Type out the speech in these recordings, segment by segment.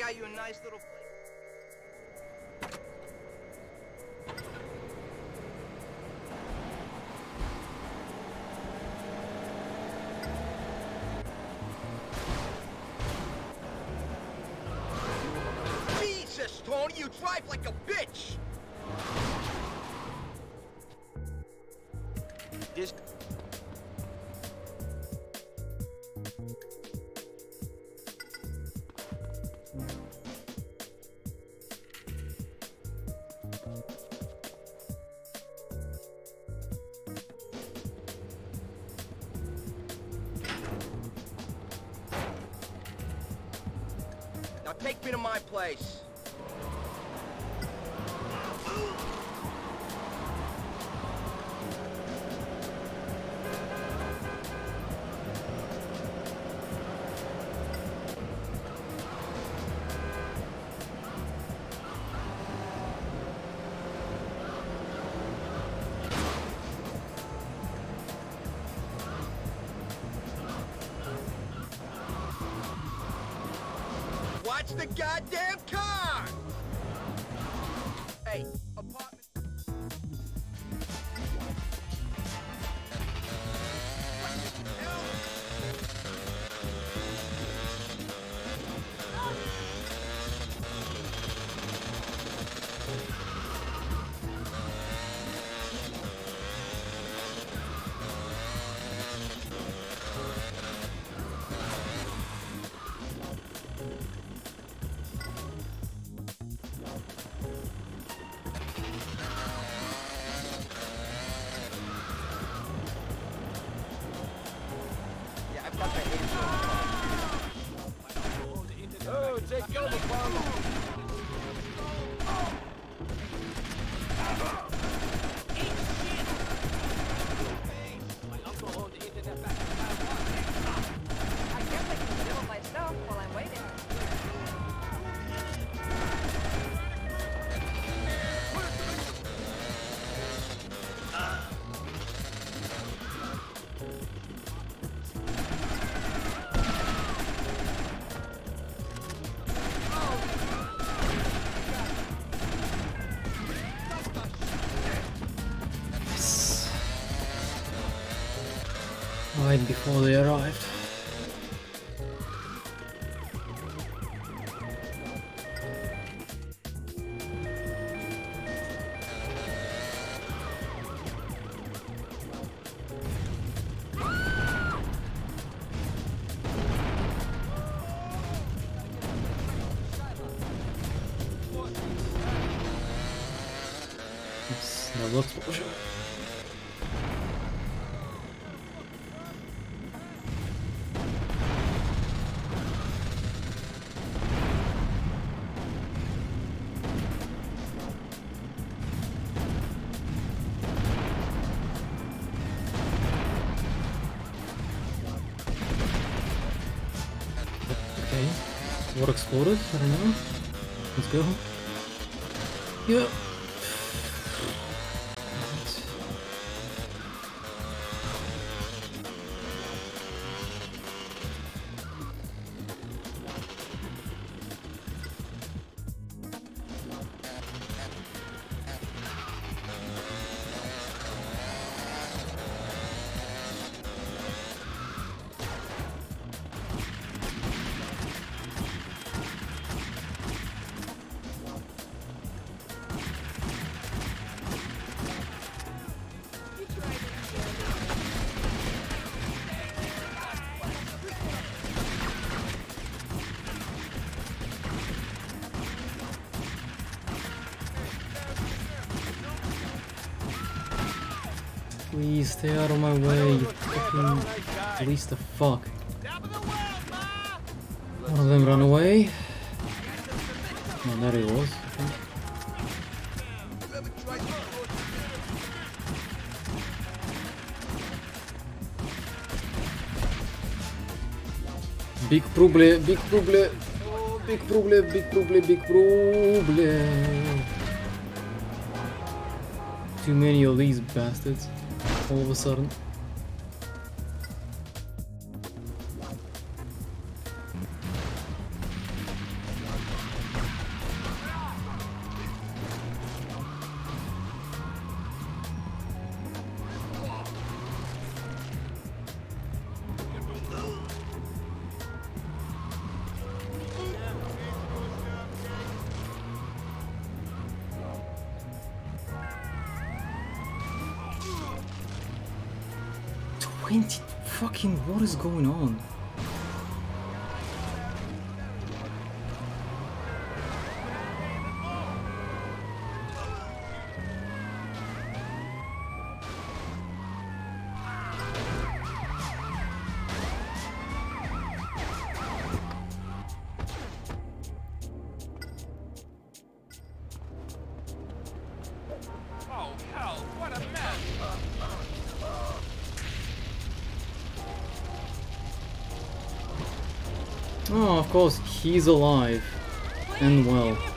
got you a nice little place. Jesus, Tony, you drive like a bitch! This take me to my place. The goddamn car! Hey, Right before they arrived. Explosion. Exploded? I don't know. Let's go. Yeah. Please stay out of my way, you fucking police the fuck. One of them run away. Oh, there he was. Big problem, big problem, oh, big problem, big problem, big problem. Too many of these bastards all of of course, he's alive. And well.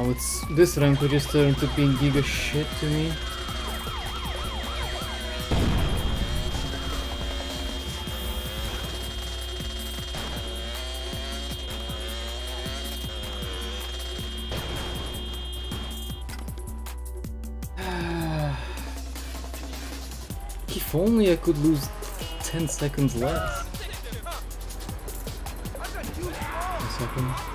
Now it's this rank which is turning to being giga shit to me. if only I could lose 10 seconds less. A second.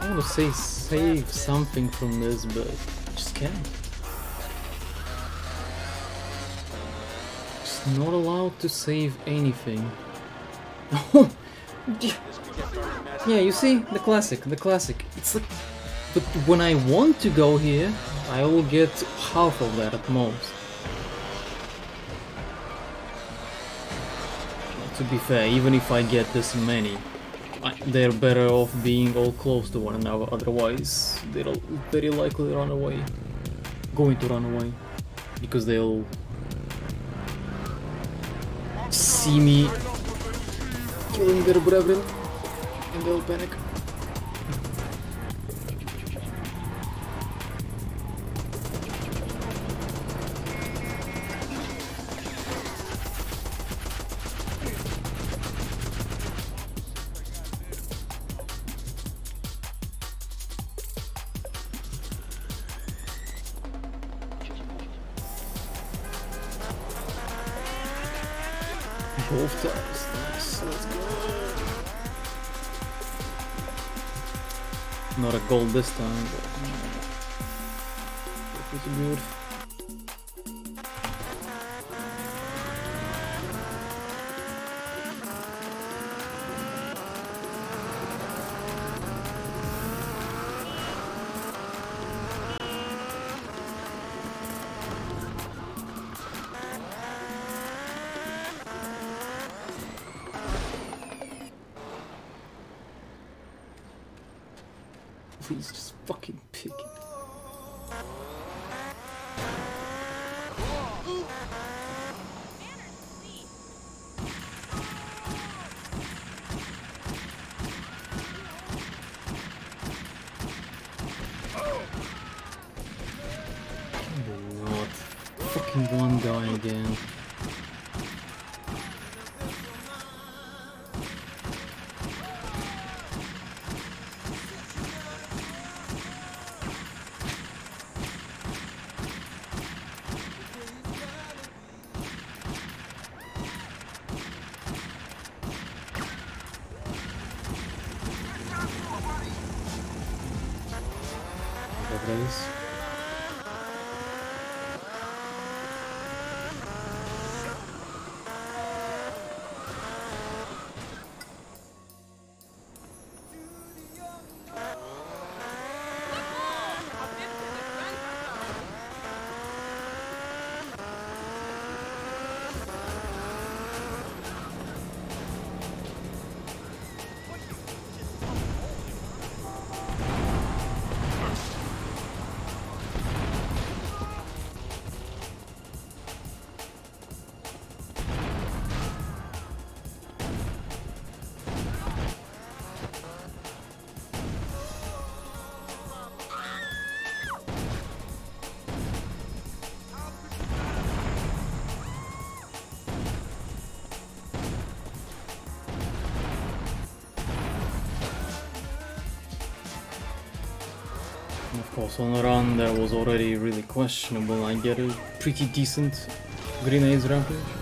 I want to say save something from this, but I just can't. Just not allowed to save anything. yeah, you see? The classic, the classic. It's like... But when I want to go here, I will get half of that at most. To be fair, even if I get this many, they're better off being all close to one another, otherwise they'll very likely run away. Going to run away. Because they'll see me killing their brethren and they'll panic. Both times. Nice. Let's go. Not a gold this time, but pretty good. Please just fucking picking. Fucking one guy again. Of course, on the run that was already really questionable. I get a pretty decent grenades rampage.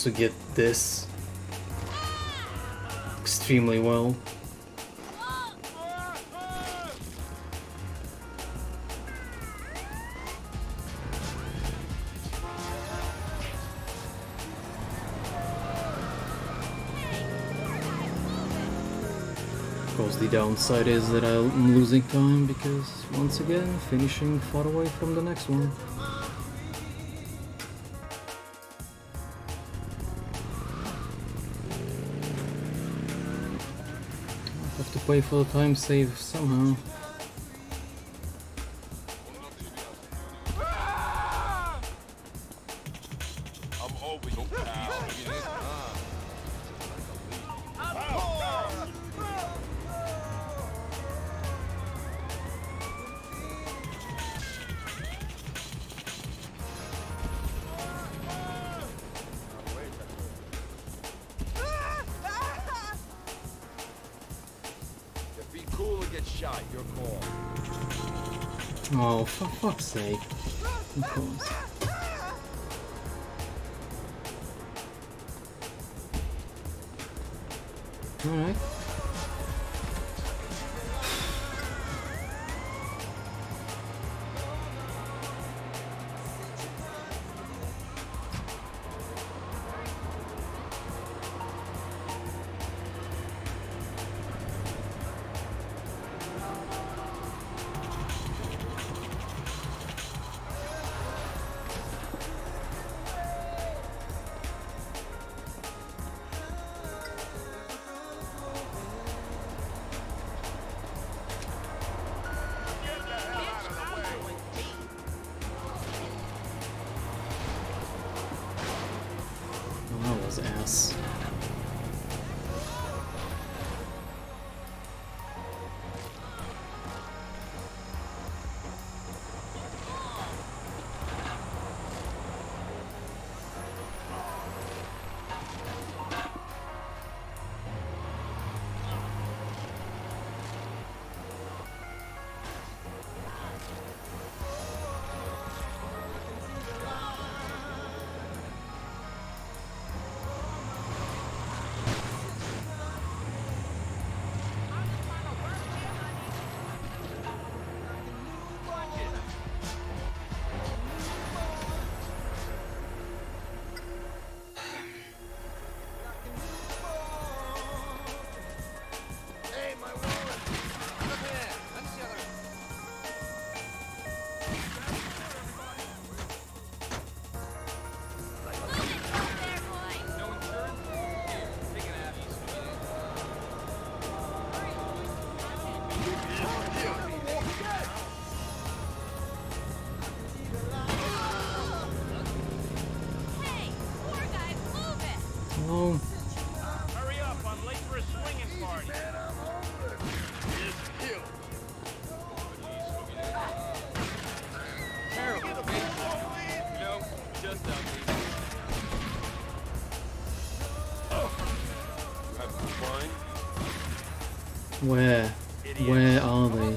Also get this extremely well. Of course, the downside is that I'm losing time because, once again, finishing far away from the next one. Have for the time save somehow. For fuck's sake. Of course. Alright. Where? Where are they?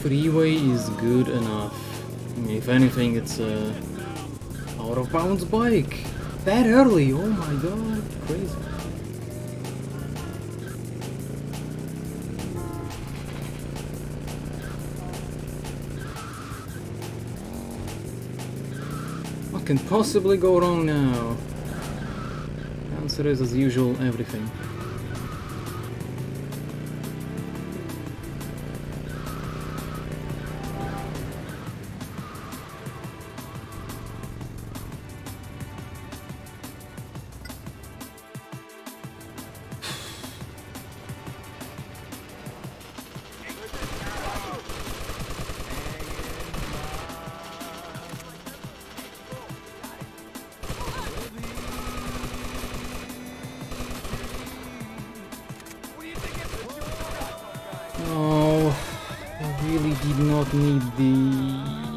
Freeway is good enough. If anything, it's a out of bounds bike. That early? Oh my god, crazy. Can possibly go wrong now? Answer is as usual, everything. Did not need the.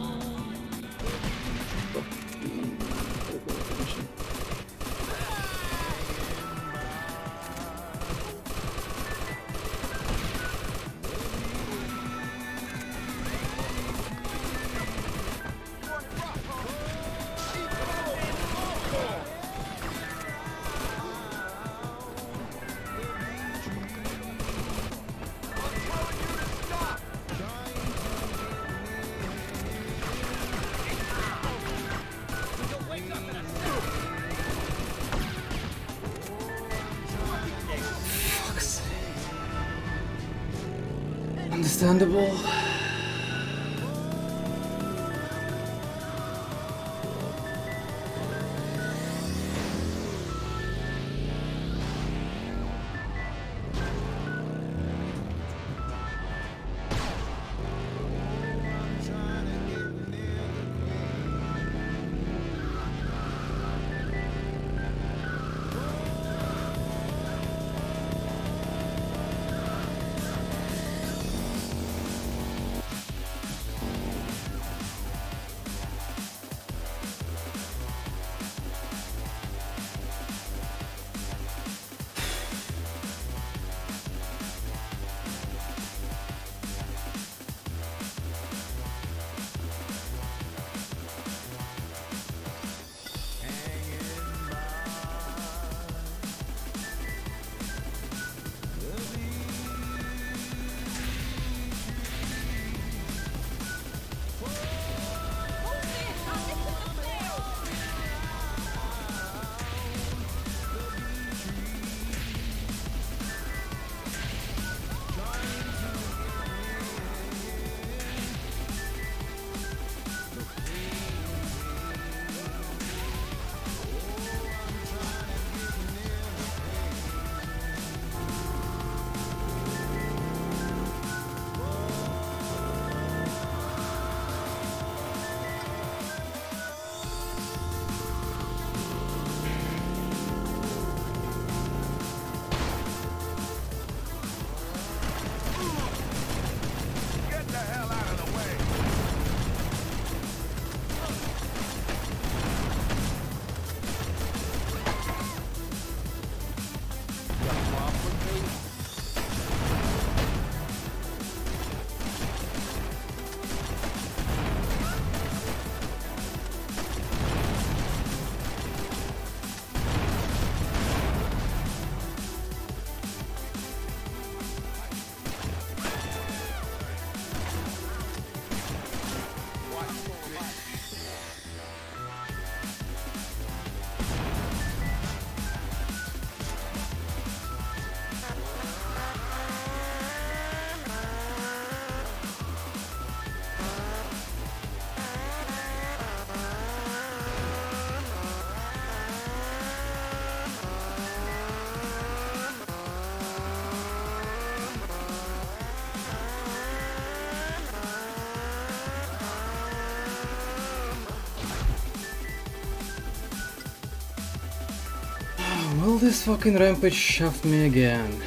this fucking rampage shoved me again.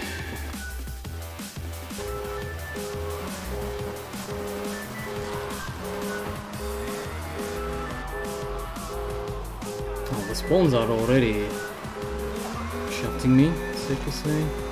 Oh, the spawns are already shafting me, safe to say.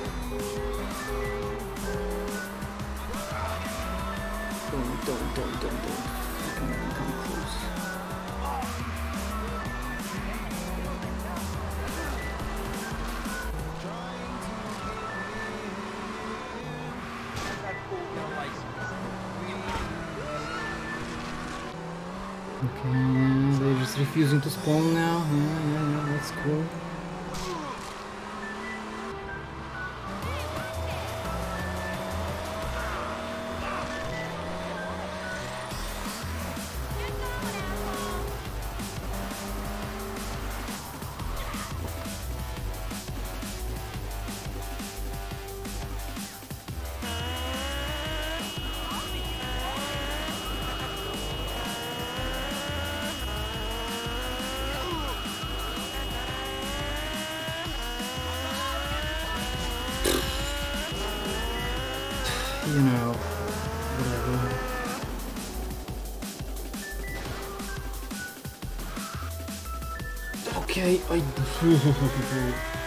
I.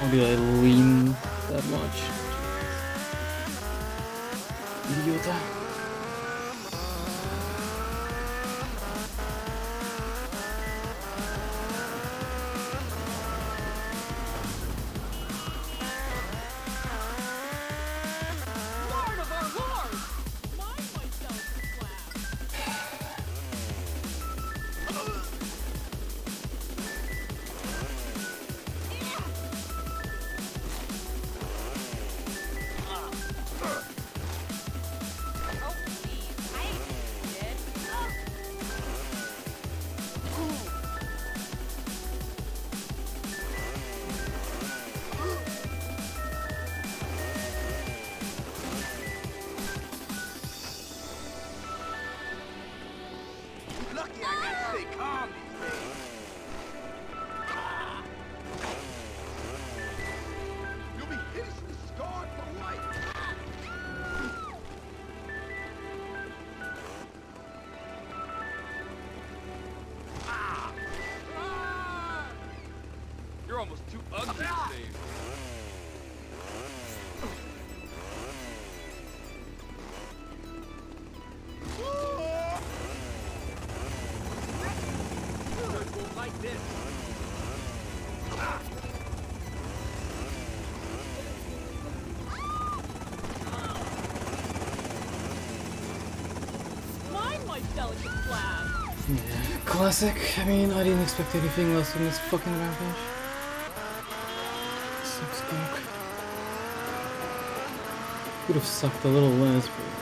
How did I lean that much? Classic. I mean, I didn't expect anything less from this fucking rampage. Sucks cock. Could have sucked a little less, but.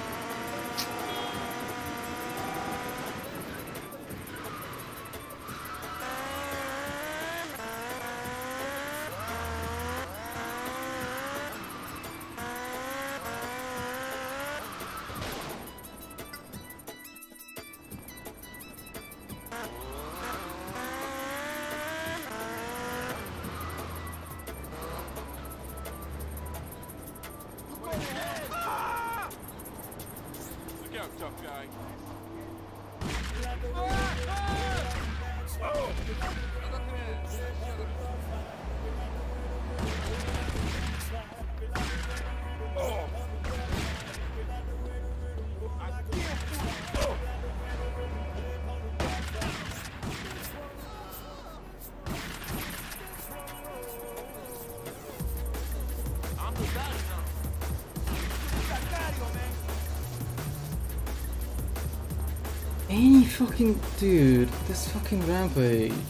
Any fucking dude, this fucking rampage.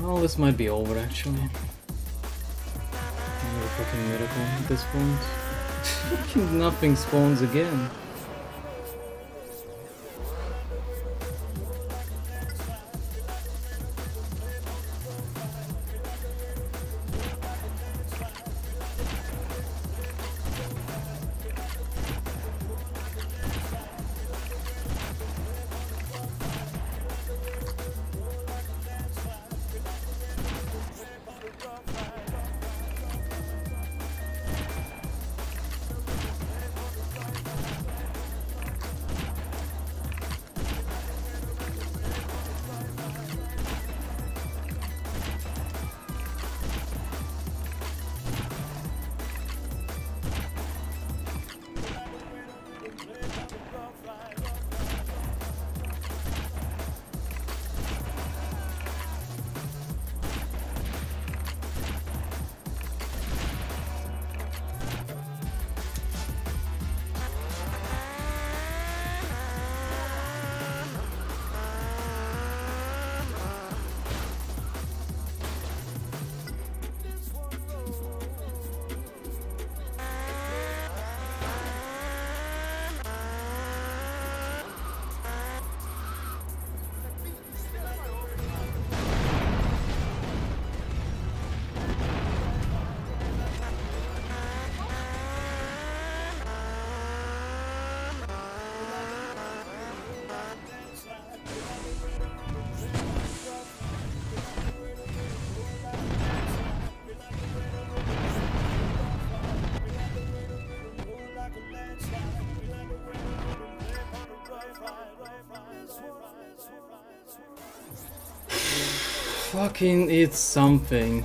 Well, this might be over actually. This. Fucking nothing spawns again. Fucking it's something.